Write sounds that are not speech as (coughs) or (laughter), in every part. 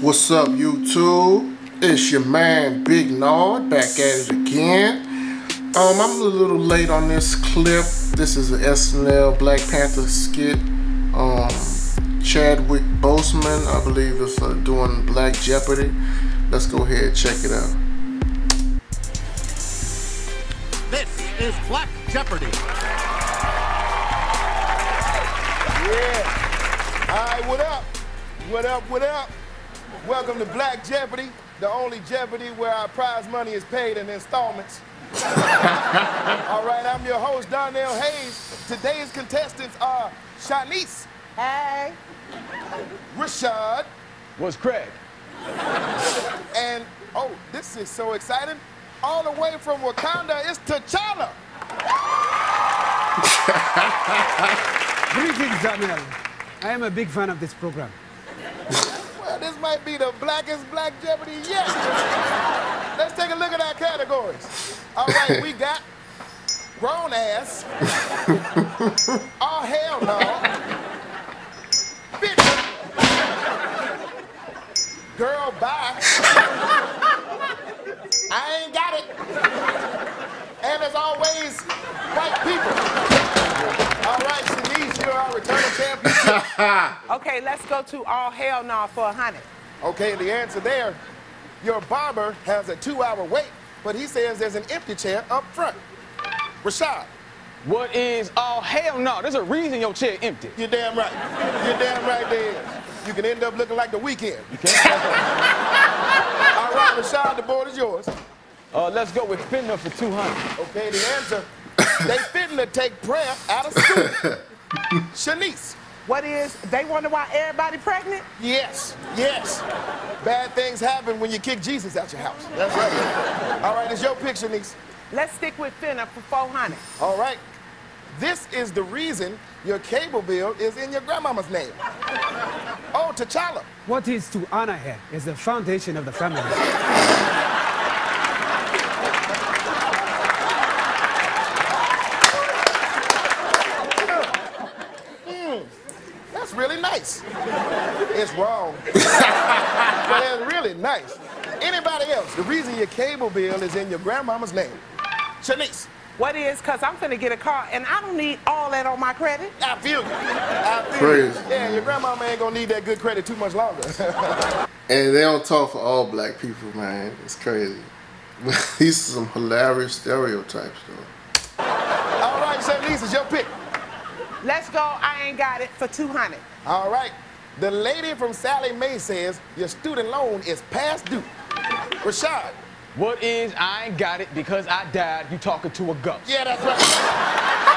What's up, YouTube? It's your man Big Nard back at it again. Um, I'm a little late on this clip. This is an SNL Black Panther skit. Um, Chadwick Boseman, I believe, is uh, doing Black Jeopardy. Let's go ahead and check it out. This is Black Jeopardy. Yeah. All right, what up? What up, what up? Welcome to Black Jeopardy, the only Jeopardy where our prize money is paid in installments. (laughs) All right, I'm your host, Darnell Hayes. Today's contestants are Shanice. Hey. Rashad. Was Craig. And, oh, this is so exciting. All the way from Wakanda is T'Challa. (laughs) Greetings, Daniel. I am a big fan of this program. Might be the blackest Black Jeopardy yet. Let's take a look at our categories. All right, we got grown ass. oh, hell no. Bitch. Girl, bye. I ain't got it. And as always, white people. All right, Shanice, you're our returning champion. (laughs) Okay, let's go to all hell no for a hundred. Okay, the answer there, your barber has a two-hour wait, but he says there's an empty chair up front. Rashad, What is all hell no? There's a reason your chair empty. you're damn right. You're damn right there. You can end up looking like the Weeknd. (laughs) All right, Rashad, the board is yours. Uh, let's go with Finna for 200. Okay, the answer, (coughs) they fitting to take prayer out of school. (laughs) Shanice, What is, they wonder why everybody pregnant? yes, yes. Bad things happen when you kick Jesus out your house. That's right. All right, it's your picture, Shanice. Let's stick with Finna for 400. All right. This is the reason your cable bill is in your grandmama's name. Oh, T'Challa. What is to honor her is the foundation of the family. That's really nice. It's wrong. (laughs) but it's really nice. Anybody else? The reason your cable bill is in your grandmama's name. Shanice, What is, because I'm finna get a car and I don't need all that on my credit. I feel you. I feel Crazy. you. Yeah, your grandmama ain't gonna need that good credit too much longer. (laughs) And they don't talk for all black people, man. It's crazy. (laughs) These are some hilarious stereotypes, though. All right, Shanice, it's your pick. Let's go, I ain't got it for 200. All right. The lady from Sallie Mae says your student loan is past due. Rashad. What is I ain't got it because I died, you talking to a ghost. Yeah, that's right.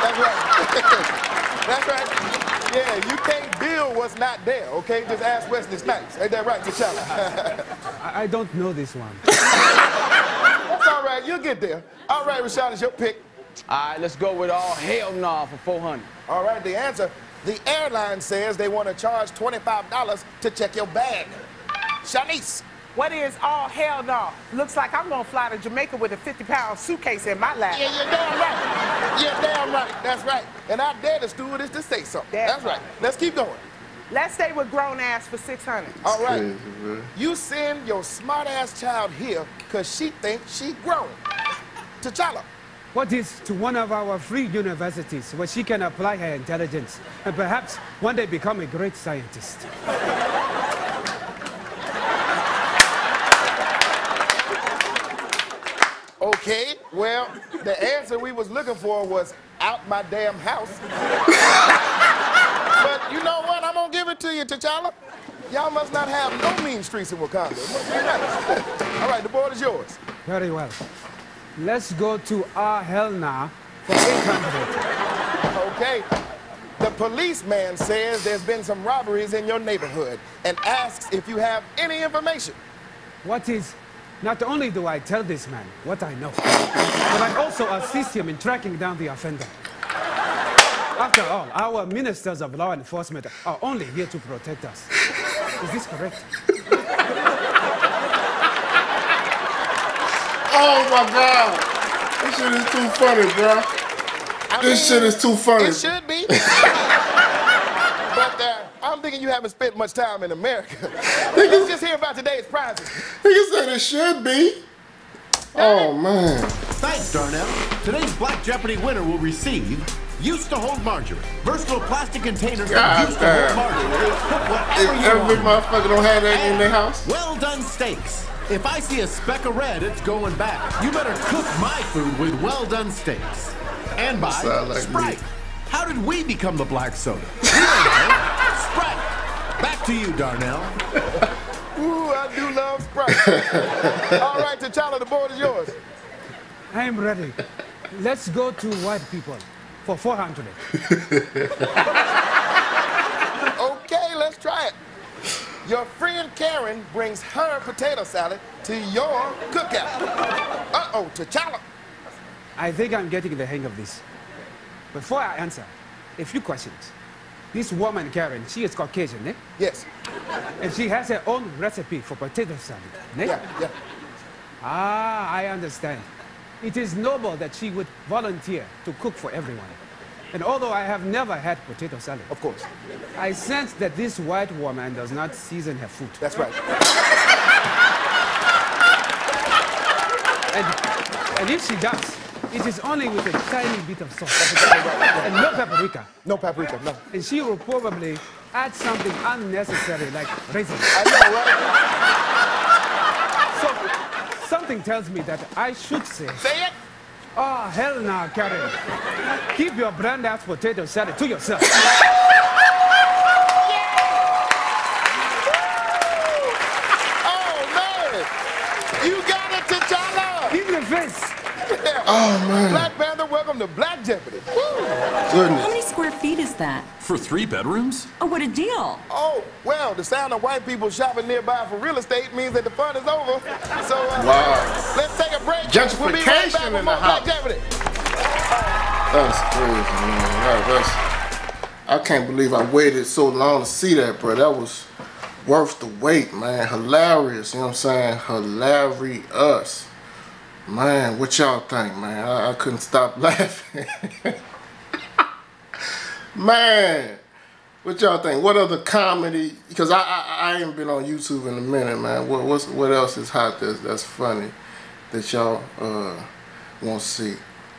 That's right. (laughs) that's right. Yeah, you can't build what's not there, okay? Just ask Wesley Snipes. Ain't that right, T'Challa? (laughs) I, I don't know this one. (laughs) that's all right. You'll get there. All right, Rashad, it's your pick. All right, let's go with all hell no for 400. All right, the answer. The airline says they want to charge $25 to check your bag. Shanice. What is all hell no? Looks like I'm gonna fly to Jamaica with a 50 pound suitcase in my lap. Yeah, you're damn right. You're damn right. That's right. And I dare the stewardess to say something. Damn That's right. right. Let's keep going. Let's stay with grown ass for 600. All right. Crazy, man. You send your smart ass child here because she thinks she grown. T'Challa. What is to one of our free universities where she can apply her intelligence and perhaps one day become a great scientist? Okay, well, the answer we was looking for was out my damn house. but you know what? I'm gonna give it to you, T'Challa. Y'all must not have no mean streets in Wakanda. It must be nice. All right, the board is yours. Very well. Let's go to our hell nah for 800. Okay. The policeman says there's been some robberies in your neighborhood and asks if you have any information. What is, not only do I tell this man what I know, but I also assist him in tracking down the offender. After all, our ministers of law enforcement are only here to protect us. Is this correct? Oh my god! This shit is too funny, bro. I This shit is too funny. It should be. (laughs) but uh, I'm I'm thinking you haven't spent much time in America. (laughs) Let's just hear about today's prizes. Nigga said it should be. Oh man. Thanks, Darnell. Today's Black Jeopardy winner will receive used to hold margarine. Versatile plastic containers that God used to hold damn. margarine. Cook If whatever you every want. motherfucker don't have that in their house. Well done steaks. If I see a speck of red, it's going back. You better cook my food with well done steaks. And by Sound like Sprite. me. How did we become the black soda? We don't know. (laughs) Sprite. Back to you, Darnell. (laughs) Ooh, I do love Sprite. (laughs) All right, T'Challa, the board is yours. I am ready. Let's go to white people for 400. Okay, let's try it. Your friend Karen brings her potato salad to your cookout. Uh-oh, T'Challa. I think I'm getting the hang of this. Before I answer, a few questions. This woman, Karen, she is Caucasian, eh? Yes. And she has her own recipe for potato salad, eh? Yeah, yeah. Ah, I understand. It is noble that she would volunteer to cook for everyone. And although I have never had potato salad, Of course. I sense that this white woman does not season her food. That's right. And, and if she does, it is only with a tiny bit of salt and no paprika. No paprika, no. And she will probably add something unnecessary like raisins. I know, right? So something tells me that I should say, Say it. Oh, hell no, Karen. Keep your brand ass potato salad to yourself. (laughs) Oh, man. You got it, T'Challa. In your face. Oh man. Black Panther, welcome to Black Jeopardy. Woo. How many square feet is that? For three bedrooms? Oh, what a deal. Oh, well, the sound of white people shopping nearby for real estate means that the fun is over. So, uh, Wow. Let's take a break. We'll be right back Gentrification in the house. That's crazy, man. That, that's, I can't believe I waited so long to see that, bro. That was worth the wait, man. Hilarious, you know what I'm saying? Hilarious. Man, what y'all think, man? I, I couldn't stop (laughs) laughing. man, what y'all think? What other comedy? Because I, I I ain't been on YouTube in a minute, man. What what's, what else is hot that's that's funny that y'all uh want to see?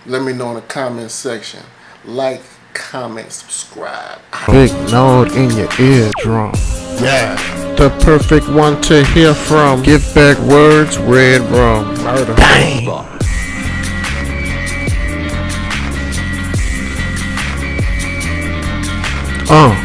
Let me know in the comment section. Like, comment, subscribe. Big Nard in your eardrum. Yeah. The perfect one to hear from. Give back words, red rum. Murder. Bang. Uh.